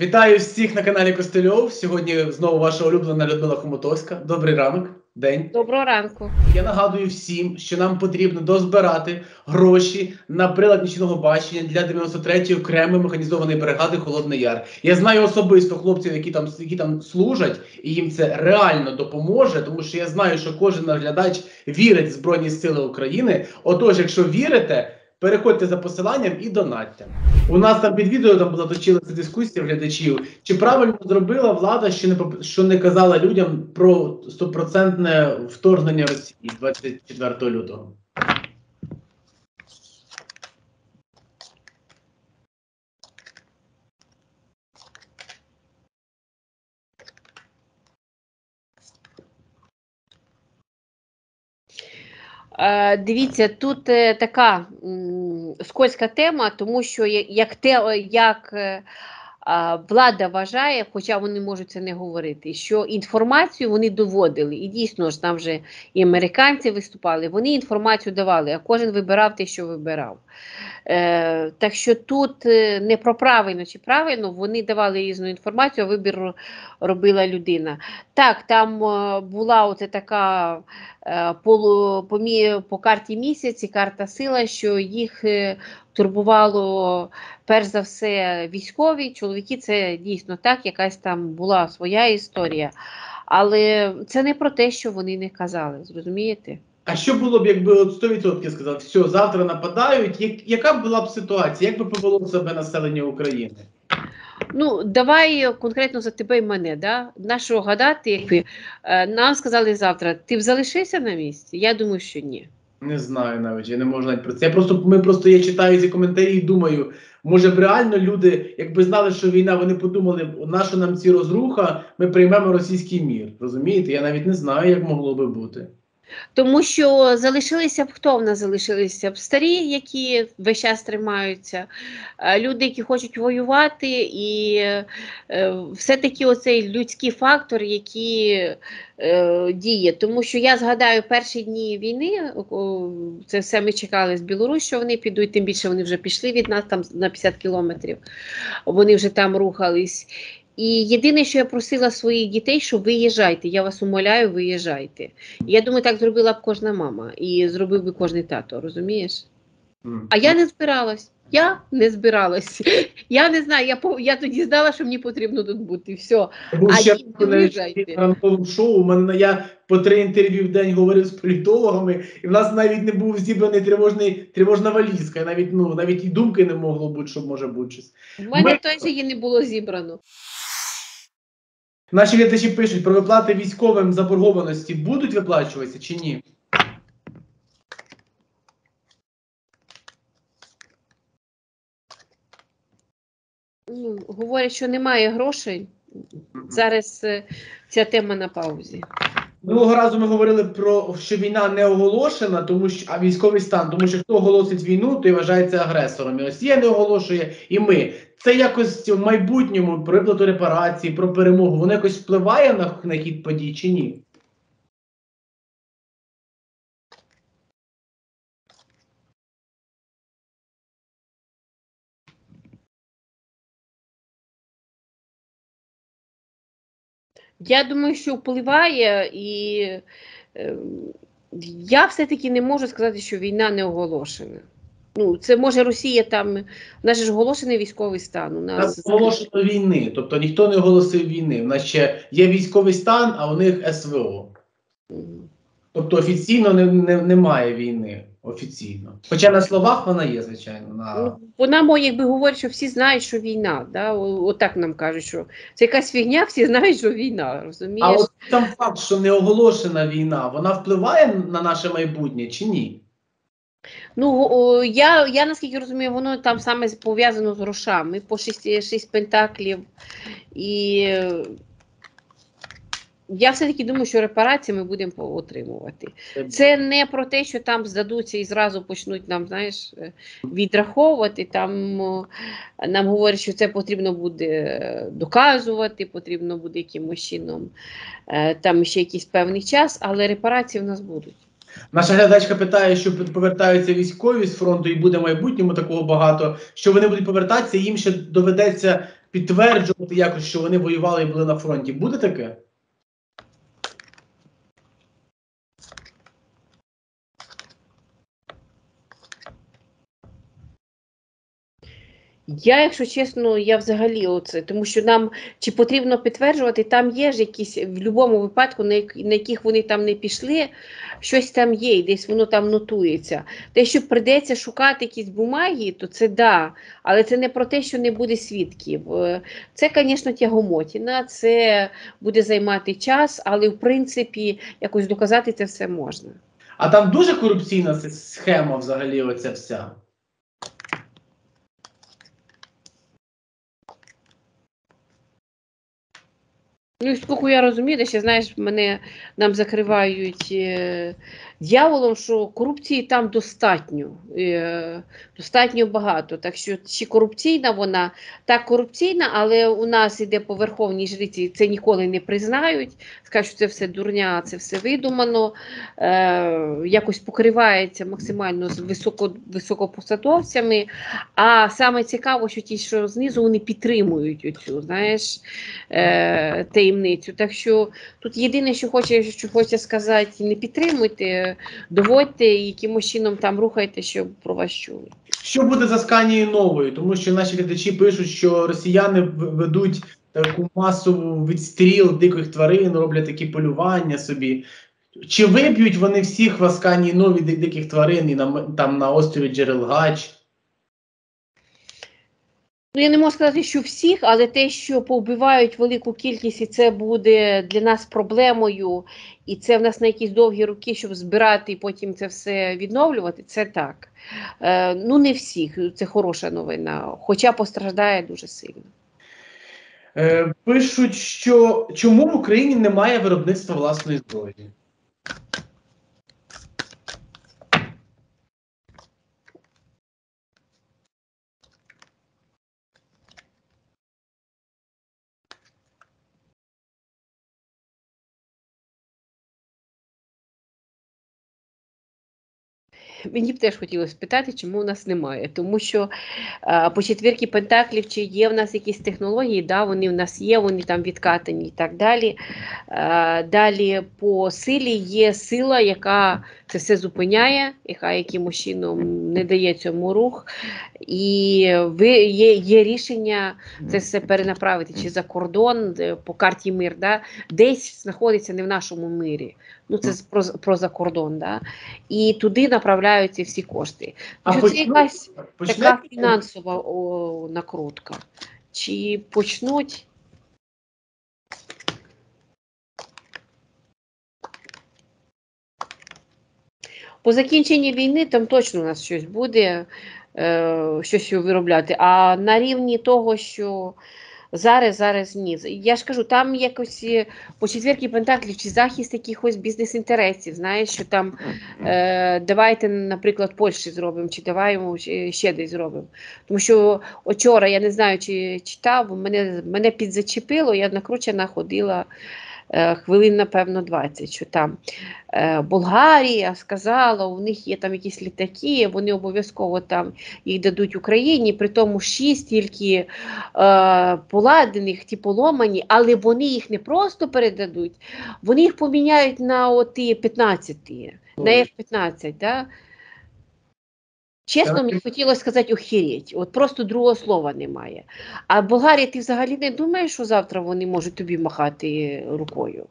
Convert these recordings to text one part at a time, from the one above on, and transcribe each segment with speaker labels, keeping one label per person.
Speaker 1: Вітаю всіх на каналі Костельов. Сьогодні знову ваша улюблена Людмила Хомутовська. Добрий ранок, день.
Speaker 2: Доброго ранку.
Speaker 1: Я нагадую всім, що нам потрібно дозбирати гроші на прилад нічного бачення для 93-ї окремої механізованої бригади Холодний Яр. Я знаю особисто хлопців, які там які там служать, і їм це реально допоможе, тому що я знаю, що кожен наглядач вірить в Збройні Сили України. Отож, якщо вірите. Переходьте за посиланням і донатьте. У нас там під відео там була дискусія глядачів. Чи правильно зробила влада, що не що не казала людям про стопроцентне вторгнення Росії 24 лютого?
Speaker 2: Дивіться, тут е, така скользька тема, тому що як, те, як е, влада вважає, хоча вони можуть це не говорити, що інформацію вони доводили. І дійсно ж там вже і американці виступали, вони інформацію давали, а кожен вибирав те, що вибирав. Е, так що тут е, не про правильно чи правильно, вони давали різну інформацію, а вибір робила людина. Так, там е, була оце така е, полу, по, по карті місяці, карта сила, що їх е, турбувало перш за все військові. Чоловіки це дійсно так, якась там була своя історія. Але це не про те, що вони не казали, зрозумієте?
Speaker 1: А що було б, якби от 100% сказав, все, завтра нападають? Як, яка була б ситуація? Як би повело себе населення України?
Speaker 2: Ну, давай конкретно за тебе і мене. Да? Нашого гадати, якби е, нам сказали завтра, ти б залишився на місці? Я думаю, що ні.
Speaker 1: Не знаю навіть, я не можу навіть про це. Я просто ми просто я читаю ці коментарі і думаю, може б реально люди, якби знали, що війна, вони подумали, наша нам ці розруха, ми приймемо російський мір. Розумієте? Я навіть не знаю, як могло би бути.
Speaker 2: Тому що залишилися б хто в нас залишилися б старі, які весь час тримаються, е, люди, які хочуть воювати, і е, все-таки оцей людський фактор, який е, діє. Тому що я згадаю перші дні війни, це все ми чекали з Білорусі, що вони підуть, тим більше вони вже пішли від нас там на 50 кілометрів. Вони вже там рухались. І єдине, що я просила своїх дітей, що виїжджайте, я вас умоляю, виїжджайте. Я думаю, так зробила б кожна мама і зробив би кожний тато, розумієш? А я не збиралась. Я не збиралась. Я не знаю, я по- я тоді знала, що мені потрібно тут бути. Все.
Speaker 1: Був
Speaker 2: А
Speaker 1: ще ранковому шоу. У мене я по три інтерв'ю в день говорив з політологами, і в нас навіть не був зібраний тривожний тривожна валізка. Навіть ну навіть і думки не могло бути, що може бути щось.
Speaker 2: В мене
Speaker 1: Ми-
Speaker 2: теж її не було зібрано.
Speaker 1: Наші глядачі пишуть про виплати військовим заборгованості будуть виплачуватися чи ні?
Speaker 2: Ну, говорять, що немає грошей. Зараз е, ця тема на паузі.
Speaker 1: Минулого разу ми говорили про що війна не оголошена, тому що а військовий стан, тому що хто оголосить війну, той вважається агресором. І Росія не оголошує, і ми. Це якось в майбутньому про виплату репарації, про перемогу. Воно якось впливає на, на хід подій чи ні?
Speaker 2: Я думаю, що впливає, і е, я все-таки не можу сказати, що війна не оголошена. Ну, це може Росія там, у нас же ж оголошений військовий стан. У нас
Speaker 1: оголошено війни, тобто ніхто не оголосив війни. У нас ще є військовий стан, а у них СВО. Тобто офіційно не, не, немає війни. Офіційно. Хоча на словах вона є, звичайно. На...
Speaker 2: Ну, вона мо, якби говорить, що всі знають, що війна. Да? Отак нам кажуть, що це якась фігня, всі знають, що війна. Розумієш?
Speaker 1: А от сам факт, що не оголошена війна, вона впливає на наше майбутнє чи ні?
Speaker 2: Ну, о, я, я наскільки розумію, воно там саме пов'язано з грошами по шість, шість пентаклів. І я все-таки думаю, що репарації ми будемо отримувати. Це не про те, що там здадуться і зразу почнуть нам, знаєш, е, відраховувати. Там нам говорять, що це потрібно буде е, доказувати, потрібно буде якимось чином е, там ще якийсь певний час, але репарації в нас будуть.
Speaker 1: Наша глядачка питає, що повертаються військові з фронту і буде в майбутньому такого багато, що вони будуть повертатися, їм ще доведеться підтверджувати якось, що вони воювали і були на фронті. Буде таке?
Speaker 2: Я, якщо чесно, я взагалі оце, тому що нам чи потрібно підтверджувати, там є ж якісь в будь-якому випадку, на, як- на яких вони там не пішли, щось там є, і десь воно там нотується. Те, що прийдеться шукати якісь бумаги, то це да, але це не про те, що не буде свідків. Е, Це, звісно, тягомотіна, це буде займати час, але в принципі якось доказати це все можна.
Speaker 1: А там дуже корупційна схема взагалі, оця вся.
Speaker 2: Ну, скільки я розумію, де ще знаєш, мене нам закривають е, дьяволом, що корупції там достатньо, е, достатньо багато. Так що чи корупційна вона, так корупційна, але у нас іде по верховній жриці, це ніколи не признають. Скажуть, що це все дурня, це все видумано, е, якось покривається максимально з високо, високопосадовцями. А саме цікаво, що ті, що знизу, вони підтримують оцю, знаєш, е, таємницю. Так що тут єдине, що хоче, що хоче сказати, не підтримуйте, доводьте і якимось чином там рухайте, щоб про вас чули.
Speaker 1: Що буде за Сканією новою? Тому що наші глядачі пишуть, що росіяни ведуть таку масову відстріл диких тварин, роблять такі полювання собі. Чи виб'ють вони всіх в Асканії нові диких тварин і на, там на острові Джерелгач?
Speaker 2: Ну, я не можу сказати, що всіх, але те, що повбивають велику кількість, і це буде для нас проблемою, і це в нас на якісь довгі роки, щоб збирати і потім це все відновлювати, це так. Е, ну, не всіх, це хороша новина, хоча постраждає дуже сильно.
Speaker 1: Е, пишуть, що чому в Україні немає виробництва власної зброї?
Speaker 2: Мені б теж хотілося спитати, чому у нас немає. Тому що е, по четвірки Пентаклів, чи є в нас якісь технології, да, вони в нас є, вони там відкатані і так далі. Е, далі по силі є сила, яка це все зупиняє, яка якимось чином не дає цьому рух. І ви, є, є рішення це все перенаправити чи за кордон по карті мир, да, десь знаходиться не в нашому мирі. Ну, це про, про закордон, да, і туди направляються всі кошти.
Speaker 1: А
Speaker 2: Що це
Speaker 1: почнуть-
Speaker 2: якась
Speaker 1: почнете-
Speaker 2: така фінансова о, накрутка. Чи почнуть? По закінченні війни там точно у нас щось буде, е, щось виробляти. А на рівні того, що зараз, зараз ні. Я ж кажу, там якось е, по четвірки пентаклів чи захист якихось бізнес-інтересів. Знаєш, що там е, давайте, наприклад, Польщі зробимо, чи давай ще- ще десь зробимо. Тому що вчора, я не знаю, чи читав, мене, мене підзачепило, я накручена ходила е, хвилин, напевно, 20, що там е, Болгарія сказала, у них є там якісь літаки, вони обов'язково там їх дадуть Україні, при тому 6 тільки е, поладених, ті поломані, але вони їх не просто передадуть, вони їх поміняють на оті 15, на F-15. Да? Чесно, мені хотілося сказати охереть. От просто другого слова немає. А Болгарія, ти взагалі не думаєш, що завтра вони можуть тобі махати рукою?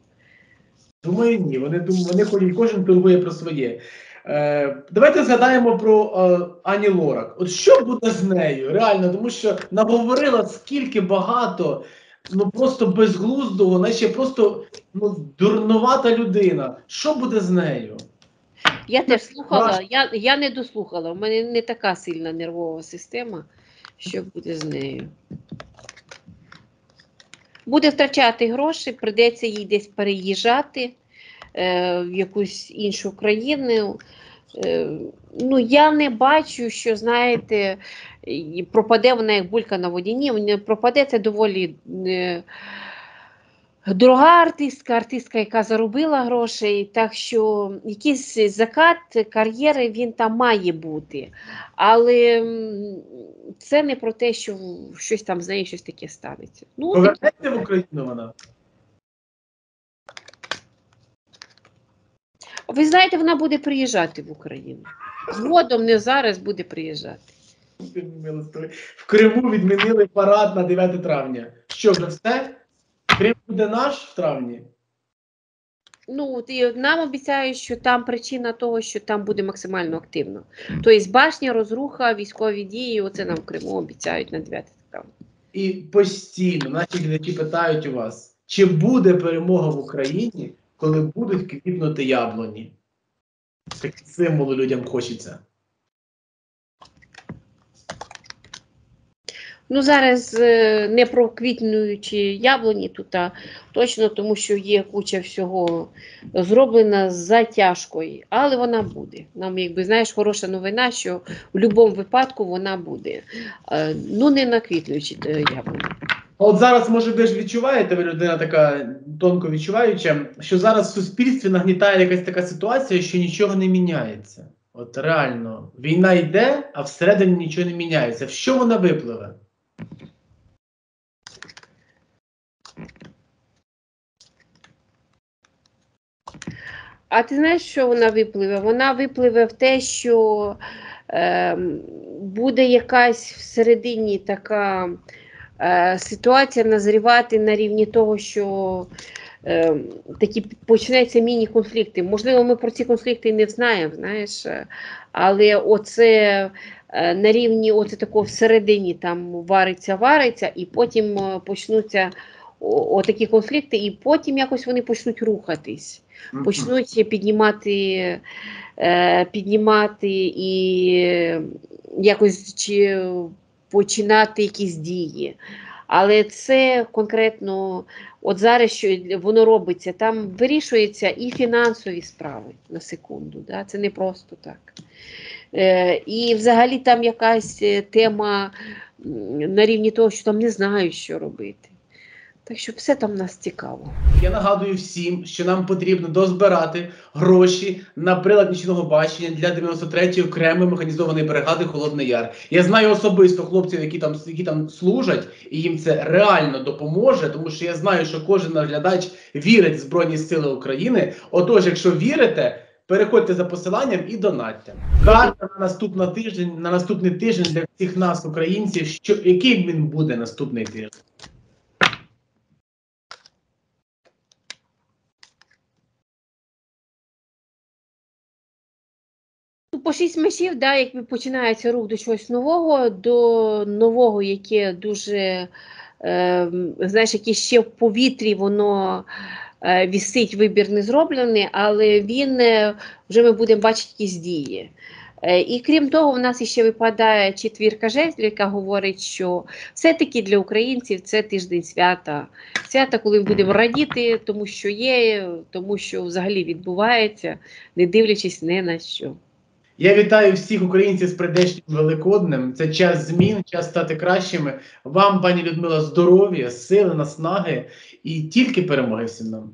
Speaker 1: Думаю, ні. Вони вони ходять, кожен турбує про своє. Е, давайте згадаємо про е, Ані Лорак. От що буде з нею? Реально, тому що наговорила скільки багато, ну просто безглуздого, вона ще просто ну, дурнувата людина. Що буде з нею?
Speaker 2: Я теж слухала, я, я не дослухала. У мене не така сильна нервова система, що буде з нею. Буде втрачати гроші, прийдеться їй десь переїжджати е, в якусь іншу країну. Е, ну, я не бачу, що, знаєте, пропаде вона як булька на воді. Ні, пропаде це доволі. Е, Дорога артистка, артистка, яка заробила грошей, так що якийсь закат кар'єри він там має бути. Але це не про те, що щось там з нею щось таке станеться. Ну,
Speaker 1: Повернеться в Україну вона.
Speaker 2: ви знаєте, вона буде приїжджати в Україну. Згодом не зараз буде приїжджати.
Speaker 1: В Криму відмінили парад на 9 травня. Що вже все? Крим буде наш в травні.
Speaker 2: Ну, от і нам обіцяють, що там причина того, що там буде максимально активно. Тобто башня, розруха, військові дії, оце нам в Криму обіцяють на 9 травня.
Speaker 1: І постійно наші глядачі питають у вас, чи буде перемога в Україні, коли будуть квітнути яблуні? Такі символи людям хочеться.
Speaker 2: Ну, зараз е, не проквітнуючи яблуні тут, а точно тому, що є куча всього зроблена з затяжкою, але вона буде. Нам, якби знаєш, хороша новина, що в будь-якому випадку вона буде. Е, Ну, не на квітнуючі е, яблуні.
Speaker 1: От зараз, може, ви ж відчуваєте, ви людина така тонко відчуваюча, що зараз в суспільстві нагнітає якась така ситуація, що нічого не міняється. От реально, війна йде, а всередині нічого не міняється. В що вона випливе?
Speaker 2: А ти знаєш, що вона випливе? Вона випливе в те, що е, буде якась всередині така е, ситуація назрівати на рівні того, що е, такі почнуться міні-конфлікти. Можливо, ми про ці конфлікти не знаємо, знаєш, е, але оце на рівні оце такого всередині там вариться, вариться, і потім е, почнуться отакі конфлікти, і потім якось вони почнуть рухатись почнуть піднімати, е, піднімати і е, якось чи починати якісь дії. Але це конкретно, от зараз що воно робиться, там вирішуються і фінансові справи на секунду. Да? Це не просто так. Е, і взагалі там якась е, тема на рівні того, що там не знають, що робити. Так що все там нас цікаво.
Speaker 1: Я нагадую всім, що нам потрібно дозбирати гроші на прилад нічного бачення для 93-ї окремої механізованої бригади Холодний Яр. Я знаю особисто хлопців, які там які там служать, і їм це реально допоможе, тому що я знаю, що кожен наш глядач вірить в Збройні Сили України. Отож, якщо вірите. Переходьте за посиланням і донатьте. Карта на наступний тиждень, на наступний тиждень для всіх нас, українців, що який він буде наступний тиждень.
Speaker 2: Ну, по шість мечів, да, якби починається рух до чогось нового, до нового, яке дуже, е, знаєш, яке ще в повітрі, воно вісить, вибір не зроблений, але він е, вже ми будемо бачити якісь дії. Е, І крім того, в нас ще випадає четвірка жезлів, яка говорить, що все-таки для українців це тиждень свята. Свята, коли будемо радіти, тому що є, тому що взагалі відбувається, не дивлячись ні на що.
Speaker 1: Я вітаю всіх українців з прийдешнім Великоднем. Це час змін, час стати кращими. Вам, пані Людмила, здоров'я, сили, наснаги і тільки перемоги всім нам.